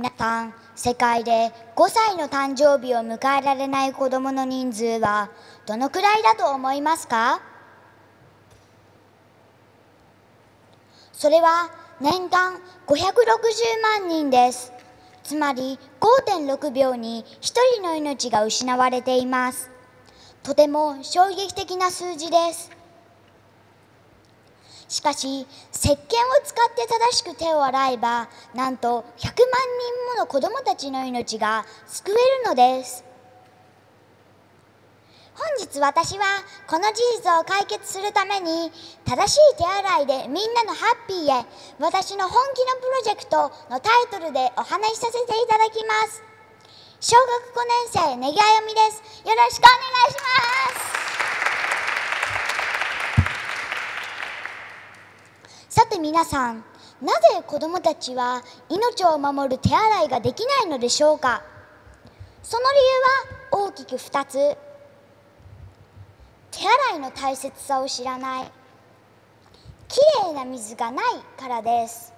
皆さん世界で5歳の誕生日を迎えられない子どもの人数はどのくらいだと思いますか？それは年間560万人です。つまり5.6秒に1人の命が失われています。とても衝撃的な数字です。しかし石鹸を使って正しく手を洗えばなんと100万人もの子どもたちの命が救えるのです。本日私はこの事実を解決するために正しい手洗いでみんなのハッピーへ私の本気のプロジェクトのタイトルでお話しさせていただきます。小学5年生ねぎあよみです。よろしくお願いします。て皆さんなぜ子どもたちは命を守る手洗いができないのでしょうか？その理由は大きく2つ。手洗いの大切さを知らない。きれいな水がないからです。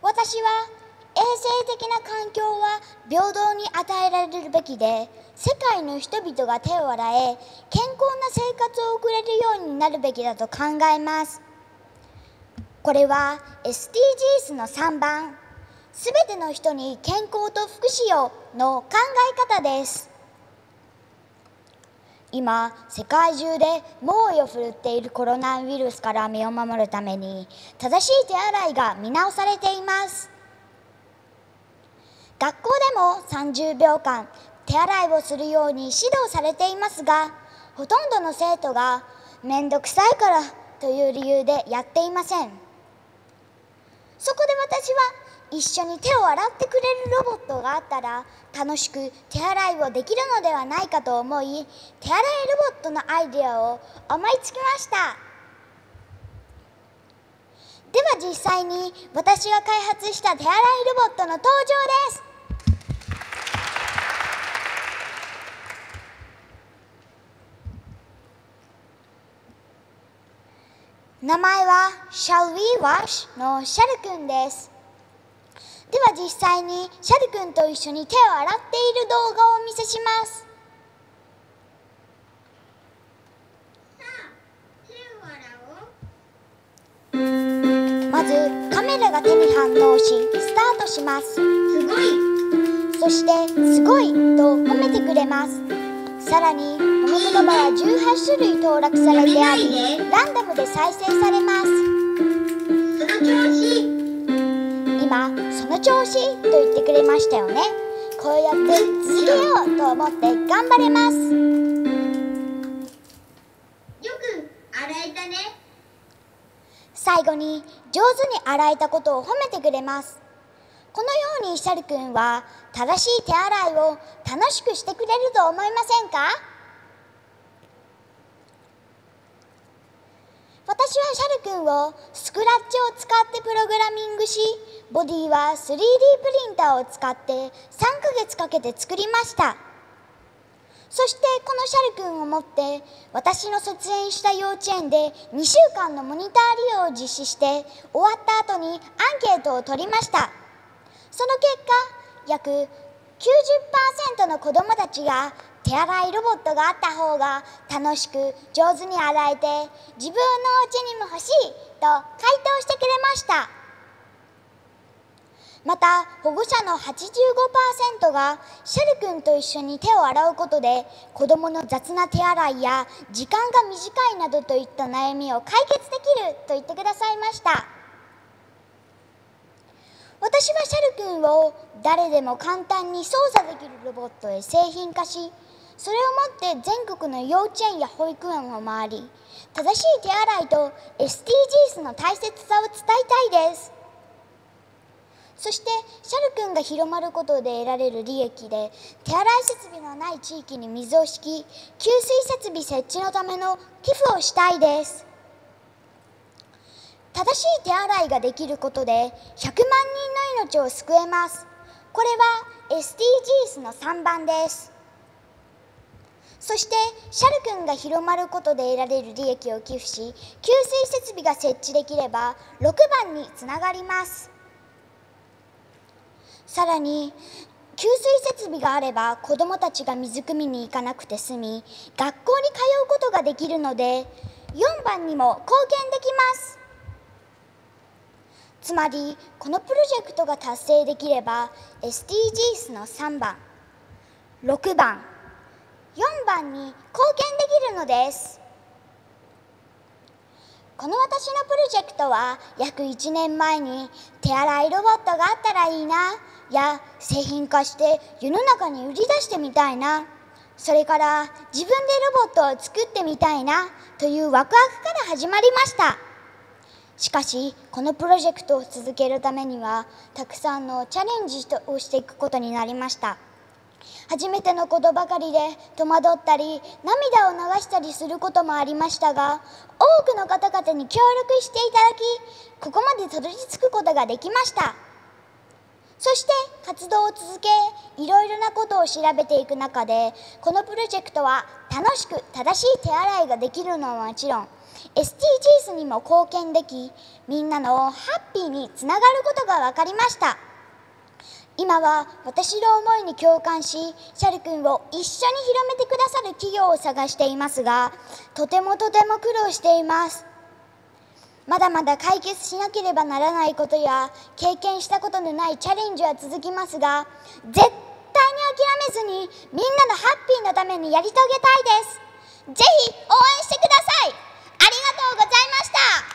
私は衛生的な環境は平等に与えられるべきで世界の人々が手を洗え健康な生活を送れるようになるべきだと考えます。これは SDGs の3番。すべての人に健康と福祉をの考え方です。今世界中で猛威を振るっているコロナウイルスから身を守るために正しい手洗いが見直されています。学校でも30秒間手洗いをするように指導されていますがほとんどの生徒が面倒くさいからという理由でやっていません。そこで私は一緒に手を洗ってくれるロボットがあったら楽しく手洗いをできるのではないかと思い手洗いロボットのアイデアを思いつきました。では実際に私が開発した手洗いロボットの登場です。名前は Shall We Wash? のシャルくんです。では実際にシャルくんと一緒に手を洗っている動画をお見せします。まずカメラが手に反応しスタートします。すごい。そして「すごい!」と褒めてくれますさらにこの言葉は18種類登録されてありランダムで再生されます。その調子。今その調子と言ってくれましたよね。こうやって続けようと思って頑張れます。よく洗えたね。最後に上手に洗えたことを褒めてくれますこのようにシャルくんは正しい手洗いを楽しくしてくれると思いませんか？私はシャルくんをスクラッチを使ってプログラミングしボディは 3D プリンターを使って3ヶ月かけて作りました。そしてこのシャルくんを持って私の卒園した幼稚園で2週間のモニター利用を実施して終わった後にアンケートを取りました。その結果約90%の子どもたちが手洗いロボットがあった方が楽しく上手に洗えて自分のお家にも欲しいと回答してくれました。また保護者の85%がシャル君と一緒に手を洗うことで子どもの雑な手洗いや時間が短いなどといった悩みを解決できると言ってくださいました。私はシャル君を誰でも簡単に操作できるロボットへ製品化しそれをもって全国の幼稚園や保育園を回り正しい手洗いと SDGs の大切さを伝えたいです。そしてシャル君が広まることで得られる利益で手洗い設備のない地域に水を敷き給水設備設置のための寄付をしたいです。正しい手洗いができることで100万人の命を救えます。これは SDGs の3番です。そしてシャル君が広まることで得られる利益を寄付し給水設備が設置できれば6番につながります。さらに給水設備があれば子どもたちが水汲みに行かなくて済み学校に通うことができるので4番にも貢献できます。つまりこのプロジェクトが達成できれば SDGs の3番6番4番に貢献できるのです。この私のプロジェクトは約1年前に手洗いロボットがあったらいいなや製品化して世の中に売り出してみたいなそれから自分でロボットを作ってみたいなというワクワクから始まりました。しかしこのプロジェクトを続けるためにはたくさんのチャレンジをしていくことになりました。初めてのことばかりで戸惑ったり涙を流したりすることもありましたが多くの方々に協力していただきここまでたどり着くことができました。そして活動を続けいろいろなことを調べていく中でこのプロジェクトは楽しく正しい手洗いができるのはもちろん SDGs にも貢献できみんなのハッピーにつながることが分かりました。今は私の思いに共感しシャル君を一緒に広めてくださる企業を探していますがとてもとても苦労しています。まだまだ解決しなければならないことや経験したことのないチャレンジは続きますが絶対に諦めずにみんなのハッピーのためにやり遂げたいです。ぜひ応援してください。ございました。